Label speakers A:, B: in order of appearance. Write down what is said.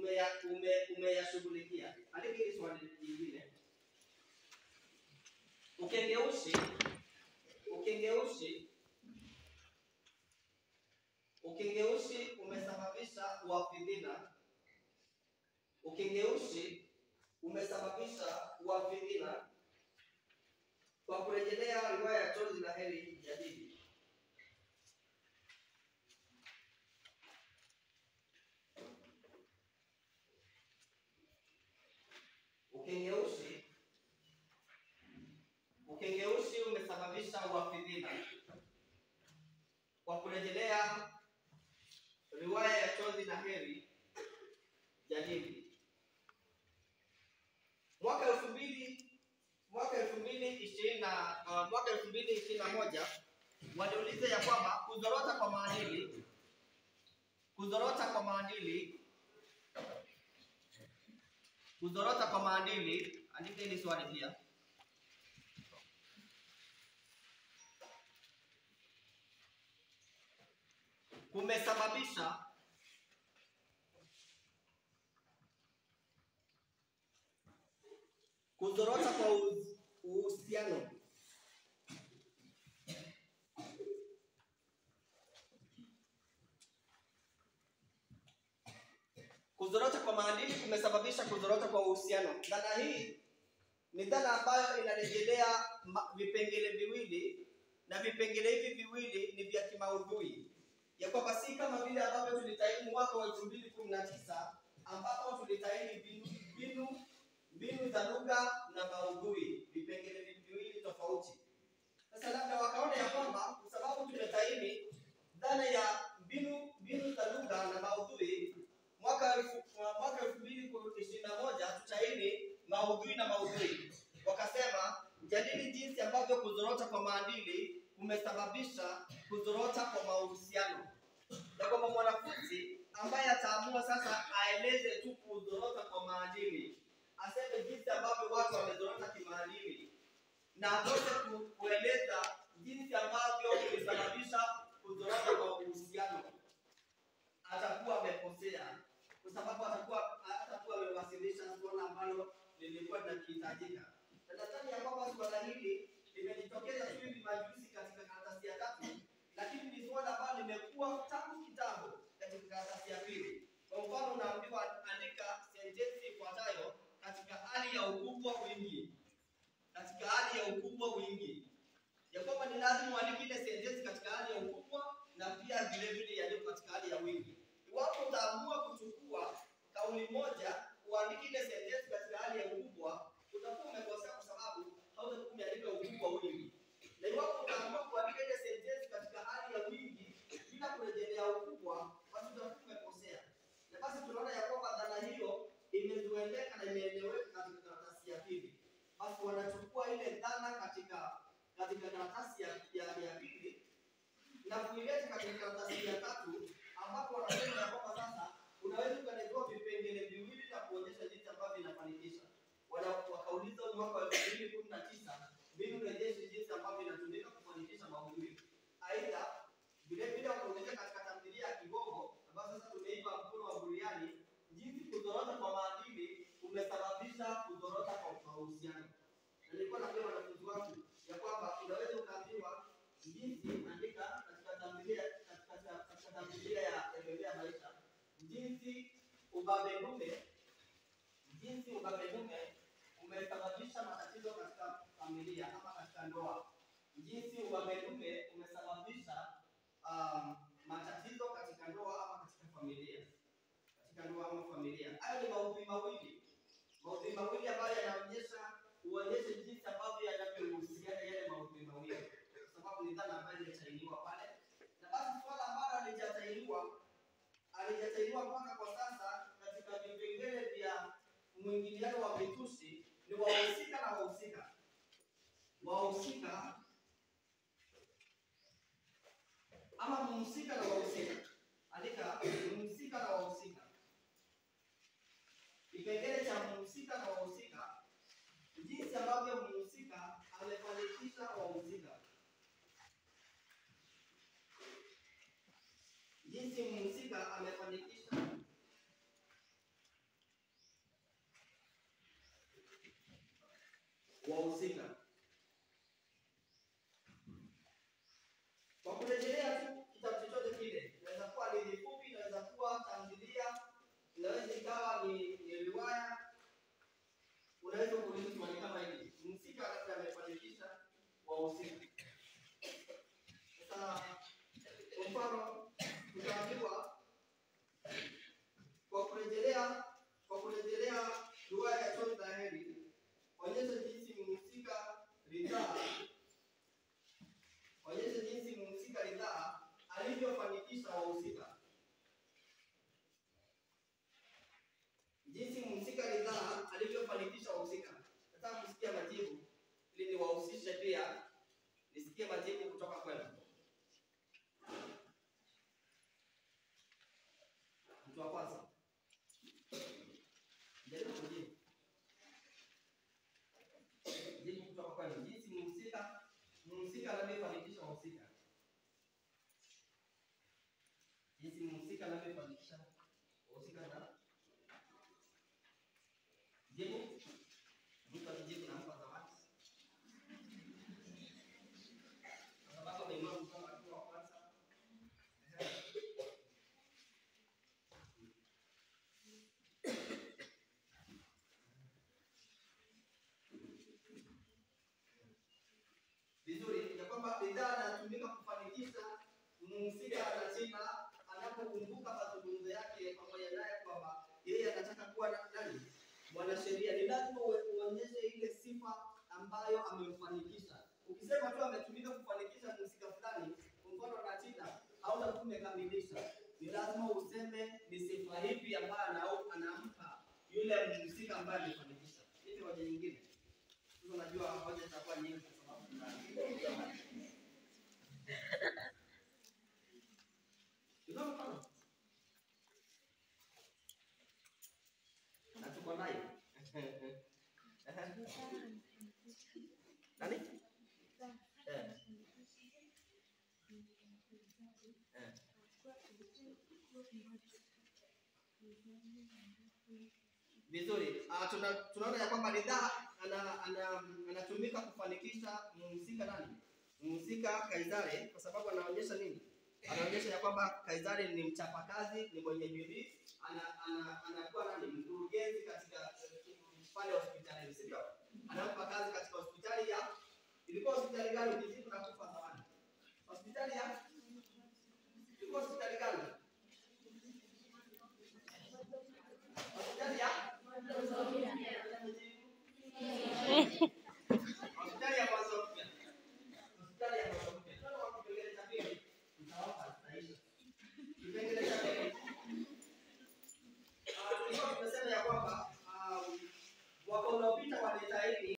A: umeya- ume- umeyashughulikia. Andika hili swali lingine. Ukengeushi, ukengeushi, ukengeushi umesababisha uafidhina. Ukengeushi umesababisha uafidhina kwa kurejelea riwaya ya Chozi la Heri Jadidi. Ukengeushi ukengeushi umesababisha uafidhina kwa kurejelea riwaya ya Chozi la Heri Jadidi. Mwaka elfu mbili mwaka elfu mbili ishirini na uh, mwaka elfu mbili ishirini na moja waliuliza ya kwamba kuzorota kwa maadili kuzorota kwa maadili kuzorota kwa maadili, andika hili swali pia. Kumesababisha kuzorota kwa uhusiano Kuzorota kwa maadili kumesababisha kuzorota kwa uhusiano. Dhana hii ni dhana ambayo inarejelea vipengele viwili na vipengele hivi viwili ni vya kimaudhui, ya kwamba si kama vile ambavyo tulitahini mwaka wa elfu mbili kumi na tisa ambapo tulitahini mbinu za lugha na maudhui, vipengele vi- viwili tofauti. Sasa labda wakaona ya kwamba kwa sababu tumetaini dhana ya mbinu mbinu za lugha na maudhui mwaka mwaka elfu mbili ishirini na moja tutahini maudhui na maudhui. Wakasema jadili jinsi ambavyo kuzorota kwa maadili kumesababisha kuzorota kwa mahusiano, na kwamba mwanafunzi ambaye ataamua sasa aeleze tu kuzorota kwa maadili, aseme jinsi ambavyo watu wamezorota kimaadili na atoshe kueleza jinsi ambavyo kulisababisha kuzorota kwa uhusiano, atakuwa amekosea, kwa sababu atakuwa amewasilisha suala ambalo lilikuwa linahitajika. Na nadhani ya kwamba suala hili limejitokeza tu hivi majuzi katika karatasi ya tatu, lakini ni suala ambalo limekuwa tangu kitambo katika karatasi ya pili. Kwa mfano, unaambiwa andika sentensi ifuatayo katika hali ya ukubwa wingi katika hali ya ukubwa wingi, ya kwamba ni lazima uandike ile sentensi katika hali ya ukubwa na pia vile vile iandikwe katika hali ya wingi. Iwapo utaamua kuchukua kauli moja uandike ile sentensi katika hali ya ukubwa, utakuwa umekosea kwa sababu hautakuwa umeandika ukubwa wingi. Na iwapo utaamua kuandika ile sentensi katika hali ya wingi bila kurejelea ukubwa, basi utakuwa umekosea. Na basi tunaona ya kwamba dhana hiyo imezoeleka na imeeleweka katika karatasi ya pili basi wanachukua ile dhana katika karatasi ya, ya, pili na kuileta katika karatasi ya tatu ambapo wanasema ya kwamba sasa unaweza ukaletewa vipengele viwili na kuonyesha jinsi ambavyo inafanikisha. Wakauliza mwaka wa elfu mbili kumi na tisa mbinu rejeshi jinsi ambavyo inatumika kufanikisha maudhui. Aidha vile vile wakaonyesha katika tamthilia ya Kigogo ambayo sasa tumeipa mkono wa buriani, jinsi kuzorota kwa maadili kumesababisha kuzorota kwa mahusiano. Na nilikuwa naambia wanafunzi wangu ya kwamba unaweza ukaambiwa jinsi, andika katika tamthilia katika katika tamthilia ya Embelea Maisha, jinsi ubabe dume jinsi ubabe dume umesababisha matatizo katika familia ama katika ndoa, jinsi ubabe dume umesababisha um, matatizo katika ndoa ama katika familia, katika ndoa ama familia. Hayo ni maudhui mawili, maudhui mawili ambayo yanaonyesha uonyeshe jinsi ambavyo yanavyohusiana yale maudhui mawili, kwa sababu ni dhana ambayo imetainiwa pale, na basi swala ambalo halijatainiwa halijatainiwa mpaka kwa sasa katika vipengele vya mwingiliano wa vitusi ni wahusika na wahusika wahusika ama mhusika na wahusika. Andika mhusika na wahusika. Kipengele cha mhusika na wahusika, jinsi ambavyo mhusika amefanikisha wahusika, jinsi mhusika amefanikisha kuwahusisha pia nisikie majibu mhusika lazima anapokumbuka mazungumzo yake pamoja naye kwamba yeye anataka kuwa na- nani mwanasheria, ni lazima uonyeshe ile sifa ambayo amemfanikisha. Ukisema tu ametumika kufanikisha mhusika fulani, kwa mfano au umekamilisha, ni lazima useme ni sifa hipi ambayo anampa yule mhusika ambaye amefanikisha. Hivi hoja nyingine unajua hoja zitakuwa nyingi kwa sababu Na. Nani? Vizuri. Ah, tuna, tunaona ya kwamba ridhaa ana, ana, anatumika kufanikisha mhusika nani? Mhusika Kaisari kwa sababu anaonyesha nini? Anaonyesha ya kwamba Kaisari ni mchapakazi, ni mwenye bidii, anakuwa nani? Mkurugenzi katika pale hospitali, si ndio? Anampa kazi katika hospitali ya ilikuwa hospitali gani?